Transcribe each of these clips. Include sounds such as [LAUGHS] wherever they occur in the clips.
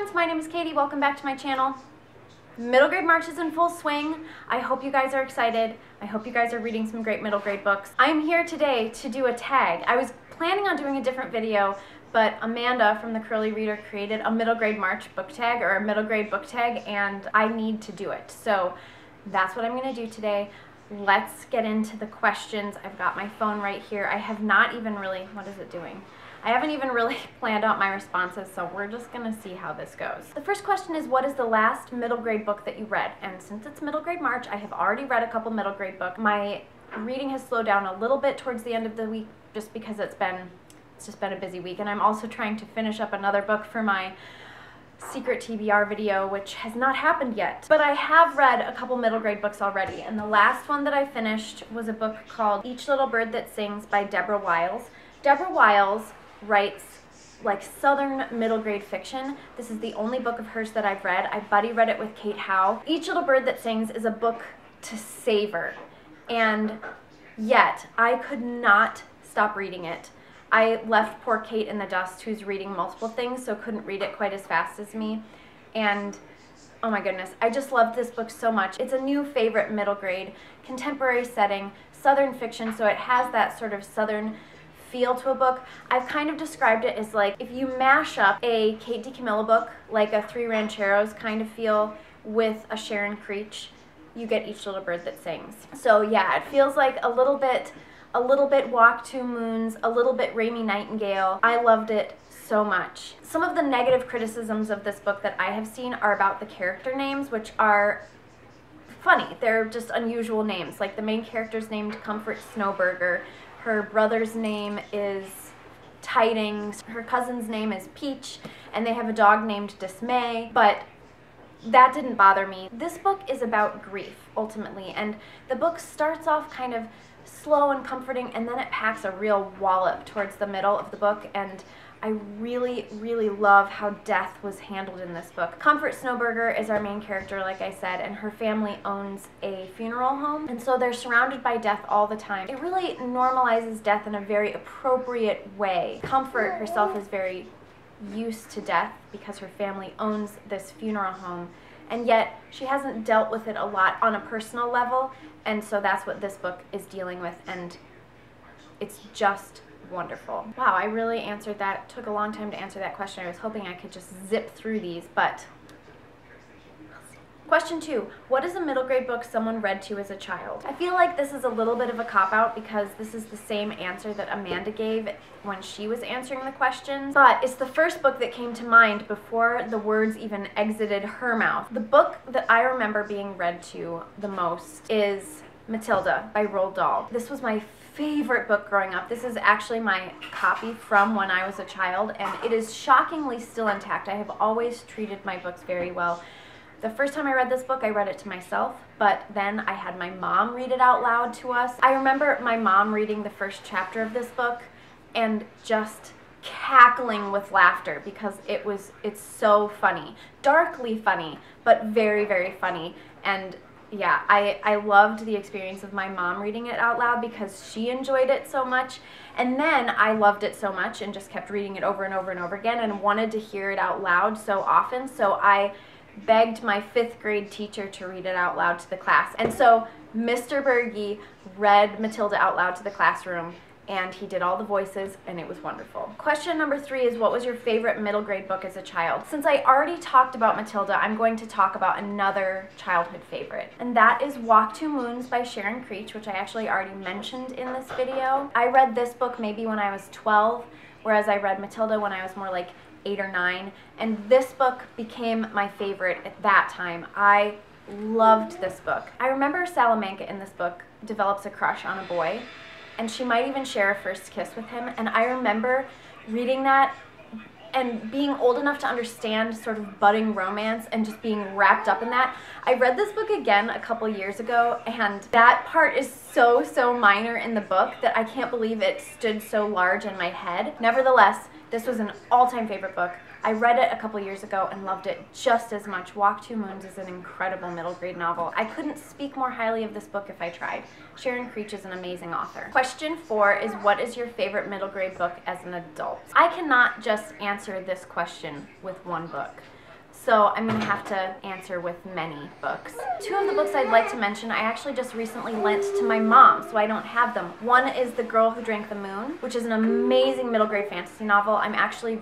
friends, my name is Katie. Welcome back to my channel. Middle grade March is in full swing. I hope you guys are excited. I hope you guys are reading some great middle grade books. I'm here today to do a tag. I was planning on doing a different video, but Amanda from the Curly Reader created a middle grade March book tag or a middle grade book tag and I need to do it. So that's what I'm gonna do today. Let's get into the questions. I've got my phone right here. I have not even really, what is it doing? I haven't even really [LAUGHS] planned out my responses, so we're just gonna see how this goes. The first question is, what is the last middle grade book that you read? And since it's middle grade March, I have already read a couple middle grade books. My reading has slowed down a little bit towards the end of the week just because it's been, it's just been a busy week. And I'm also trying to finish up another book for my secret TBR video, which has not happened yet. But I have read a couple middle grade books already, and the last one that I finished was a book called Each Little Bird That Sings by Deborah Wiles. Deborah Wiles writes like southern middle grade fiction. This is the only book of hers that I've read. I buddy read it with Kate Howe. Each Little Bird That Sings is a book to savor. And yet, I could not stop reading it. I left poor Kate in the dust, who's reading multiple things, so couldn't read it quite as fast as me. And oh my goodness, I just loved this book so much. It's a new favorite middle grade, contemporary setting, southern fiction, so it has that sort of southern feel to a book. I've kind of described it as like if you mash up a Kate DiCamillo book, like a Three Rancheros kind of feel with a Sharon Creech, you get each little bird that sings. So yeah, it feels like a little bit a little bit Walk Two Moons, a little bit Raymie Nightingale. I loved it so much. Some of the negative criticisms of this book that I have seen are about the character names, which are funny. They're just unusual names. Like the main character's named Comfort Snowberger, her brother's name is Tidings. Her cousin's name is Peach, and they have a dog named Dismay. But that didn't bother me. This book is about grief, ultimately, and the book starts off kind of slow and comforting, and then it packs a real wallop towards the middle of the book, and I really, really love how death was handled in this book. Comfort Snowberger is our main character, like I said, and her family owns a funeral home, and so they're surrounded by death all the time. It really normalizes death in a very appropriate way. Comfort herself is very used to death because her family owns this funeral home, and yet she hasn't dealt with it a lot on a personal level, and so that's what this book is dealing with, and it's just wonderful. Wow, I really answered that. Took a long time to answer that question. I was hoping I could just zip through these, but Question two, what is a middle grade book someone read to as a child? I feel like this is a little bit of a cop-out because this is the same answer that Amanda gave when she was answering the question, but it's the first book that came to mind before the words even exited her mouth. The book that I remember being read to the most is Matilda by Roald Dahl. This was my favorite book growing up. This is actually my copy from when I was a child, and it is shockingly still intact. I have always treated my books very well. The first time I read this book, I read it to myself, but then I had my mom read it out loud to us. I remember my mom reading the first chapter of this book and just cackling with laughter because it was it's so funny darkly funny but very very funny and yeah, I, I loved the experience of my mom reading it out loud because she enjoyed it so much. And then I loved it so much and just kept reading it over and over and over again and wanted to hear it out loud so often. So I begged my fifth grade teacher to read it out loud to the class. And so Mr. Berge read Matilda out loud to the classroom and he did all the voices and it was wonderful. Question number three is what was your favorite middle grade book as a child? Since I already talked about Matilda, I'm going to talk about another childhood favorite. And that is Walk Two Moons by Sharon Creech, which I actually already mentioned in this video. I read this book maybe when I was 12, whereas I read Matilda when I was more like eight or nine. And this book became my favorite at that time. I loved this book. I remember Salamanca in this book develops a crush on a boy and she might even share a first kiss with him. And I remember reading that and being old enough to understand sort of budding romance and just being wrapped up in that. I read this book again a couple years ago and that part is so, so minor in the book that I can't believe it stood so large in my head. Nevertheless, this was an all-time favorite book. I read it a couple years ago and loved it just as much. Walk Two Moons is an incredible middle grade novel. I couldn't speak more highly of this book if I tried. Sharon Creech is an amazing author. Question four is what is your favorite middle grade book as an adult? I cannot just answer this question with one book. so I'm gonna have to answer with many books. Two of the books I'd like to mention I actually just recently lent to my mom, so I don't have them. One is The Girl Who Drank the Moon, which is an amazing middle grade fantasy novel. I'm actually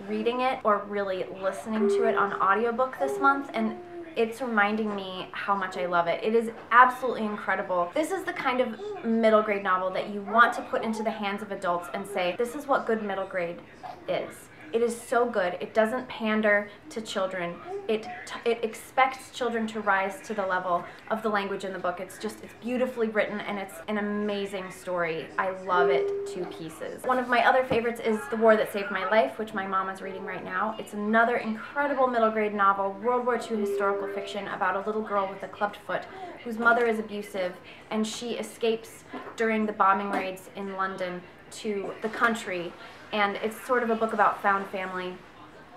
re-reading it or really listening to it on audiobook this month, and it's reminding me how much I love it. It is absolutely incredible. This is the kind of middle grade novel that you want to put into the hands of adults and say, this is what good middle grade is. It is so good. It doesn't pander to children. It, it expects children to rise to the level of the language in the book. It's just, it's beautifully written and it's an amazing story. I love it to pieces. One of my other favorites is The War That Saved My Life, which my mom is reading right now. It's another incredible middle grade novel, World War II historical fiction about a little girl with a clubbed foot whose mother is abusive and she escapes during the bombing raids in London to the country and it's sort of a book about found family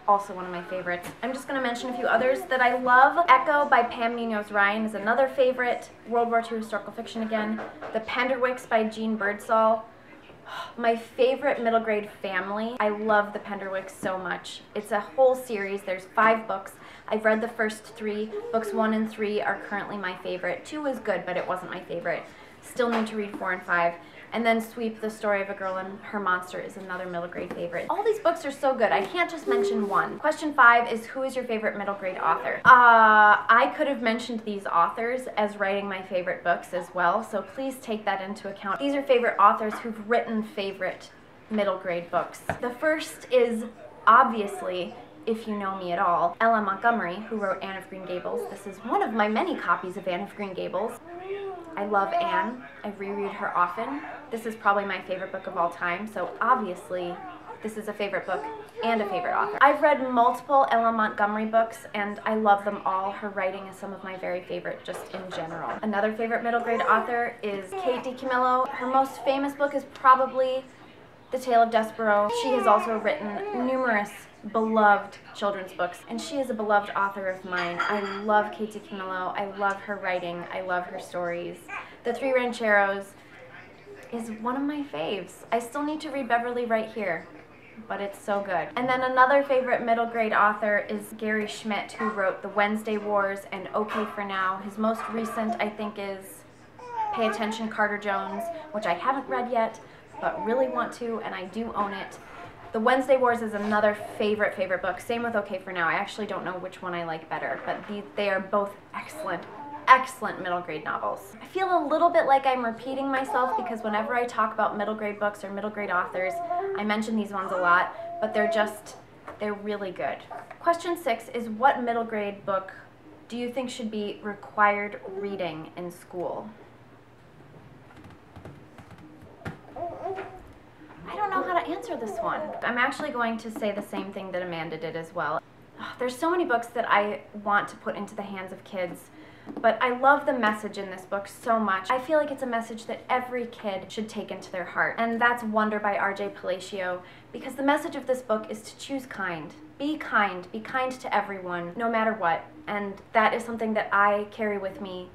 also one of my favorites. I'm just going to mention a few others that I love. Echo by Pam Munoz Ryan is another favorite. World War II historical fiction again. The Penderwicks by Jeanne Birdsall. [SIGHS] My favorite middle grade family. I love the Penderwicks so much. It's a whole series. There's five books. I've read the first three. Books one and three are currently my favorite. Two was good, but it wasn't my favorite. Still need to read four and five. And then Sweep, The Story of a Girl and Her Monster is another middle grade favorite. All these books are so good. I can't just mention one. Question five is who is your favorite middle grade author? Uh, I could have mentioned these authors as writing my favorite books as well, so please take that into account. These are favorite authors who've written favorite middle grade books. The first is obviously if you know me at all, L.M. Montgomery, who wrote Anne of Green Gables. This is one of my many copies of Anne of Green Gables. I love Anne. I reread her often. This is probably my favorite book of all time, so obviously this is a favorite book and a favorite author. I've read multiple L.M. Montgomery books and I love them all. Her writing is some of my very favorite just in general. Another favorite middle grade author is Kate DiCamillo. Her most famous book is probably The Tale of Despereaux. She has also written numerous beloved children's books, and she is a beloved author of mine. I love Katie DiCamillo. I love her writing. I love her stories. The Three Rancheros is one of my faves. I still need to read Beverly right here, but it's so good. And then another favorite middle grade author is Gary Schmidt, who wrote The Wednesday Wars and OK for Now. His most recent, I think, is Pay Attention Carter Jones, which I haven't read yet, but really want to, and I do own it. The Wednesday Wars is another favorite, favorite book. Same with OK for Now. I actually don't know which one I like better, but the, they are both excellent, excellent middle grade novels. I feel a little bit like I'm repeating myself because whenever I talk about middle grade books or middle grade authors, I mention these ones a lot, but they're just, they're really good. Question six is what middle grade book do you think should be required reading in school? know how to answer this one. I'm actually going to say the same thing that Amanda did as well. There's so many books that I want to put into the hands of kids, but I love the message in this book so much. I feel like it's a message that every kid should take into their heart, and that's Wonder by R.J. Palacio, because the message of this book is to choose kind. Be kind. Be kind to everyone, no matter what. And that is something that I carry with me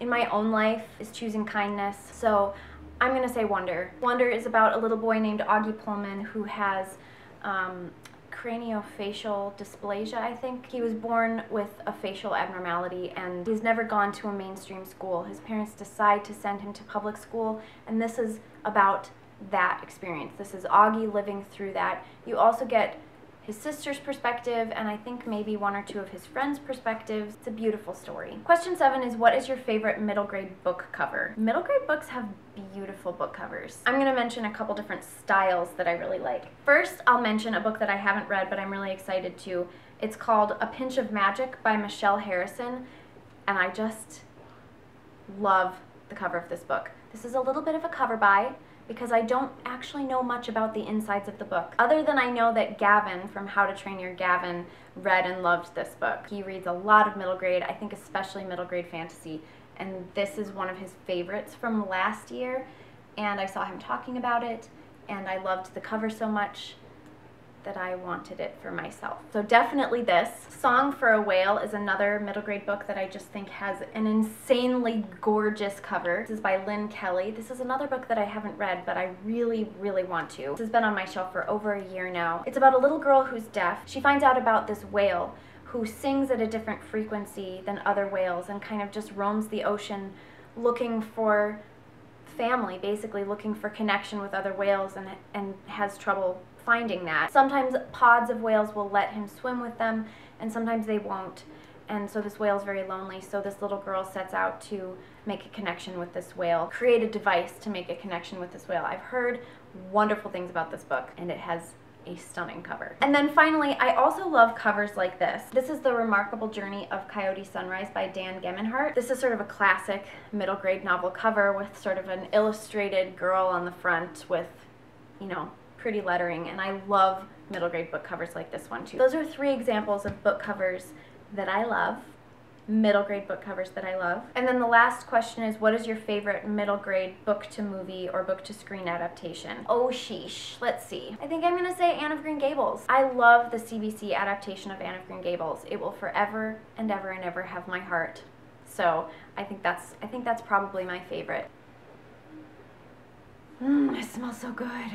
in my own life, is choosing kindness. So I'm going to say Wonder. Wonder is about a little boy named Auggie Pullman who has um, craniofacial dysplasia, I think. He was born with a facial abnormality and he's never gone to a mainstream school. His parents decide to send him to public school and this is about that experience. This is Auggie living through that. You also get his sister's perspective, and I think maybe one or two of his friends' perspectives. It's a beautiful story. Question seven is what is your favorite middle grade book cover? Middle grade books have beautiful book covers. I'm gonna mention a couple different styles that I really like. First, I'll mention a book that I haven't read, but I'm really excited to. It's called A Pinch of Magic by Michelle Harrison, and I just love the cover of this book. This is a little bit of a cover buy, because I don't actually know much about the insides of the book, other than I know that Gavin from How to Train Your Gavin read and loved this book. He reads a lot of middle grade, I think especially middle grade fantasy, and this is one of his favorites from last year, and I saw him talking about it, and I loved the cover so much that I wanted it for myself. So definitely this. Song for a Whale is another middle grade book that I just think has an insanely gorgeous cover. This is by Lynne Kelly. This is another book that I haven't read, but I really, really want to. This has been on my shelf for over a year now. It's about a little girl who's deaf. She finds out about this whale who sings at a different frequency than other whales and kind of just roams the ocean looking for family, basically looking for connection with other whales and, and has trouble finding that. Sometimes pods of whales will let him swim with them and sometimes they won't. And so this whale is very lonely. So this little girl sets out to make a connection with this whale, create a device to make a connection with this whale. I've heard wonderful things about this book and it has a stunning cover. And then finally, I also love covers like this. This is The Remarkable Journey of Coyote Sunrise by Dan Gemeinhart. This is sort of a classic middle grade novel cover with sort of an illustrated girl on the front with, you know, pretty lettering. And I love middle grade book covers like this one too. Those are three examples of book covers that I love middle grade book covers that I love. And then the last question is what is your favorite middle grade book to movie or book to screen adaptation? Oh sheesh, let's see. I think I'm gonna say Anne of Green Gables. I love the CBC adaptation of Anne of Green Gables. It will forever and ever and ever have my heart. So I think that's I think that's probably my favorite. Mmm, it smells so good.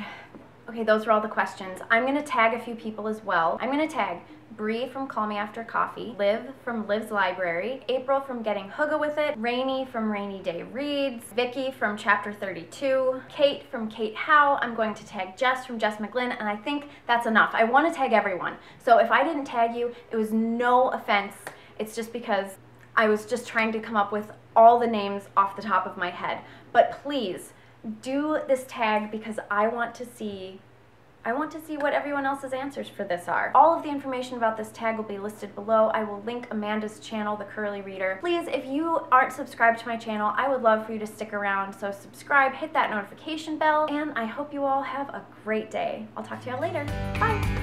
Okay, those are all the questions. I'm gonna tag a few people as well. I'm gonna tag Bre from Call Me After Coffee, Liv from Liv's Library, April from Getting Hygge With It, Rainey from Rainey Day Reads, Vicky from Chapter 32, Kate from Kate Howe. I'm going to tag Jess from Jess McGlynn, and I think that's enough. I want to tag everyone. So if I didn't tag you, it was no offense. It's just because I was just trying to come up with all the names off the top of my head. But please, do this tag because I want to see I want to see what everyone else's answers for this are. All of the information about this tag will be listed below. I will link Amanda's channel, The Curly Reader. Please, if you aren't subscribed to my channel, I would love for you to stick around. So subscribe, hit that notification bell, and I hope you all have a great day. I'll talk to y'all later. Bye!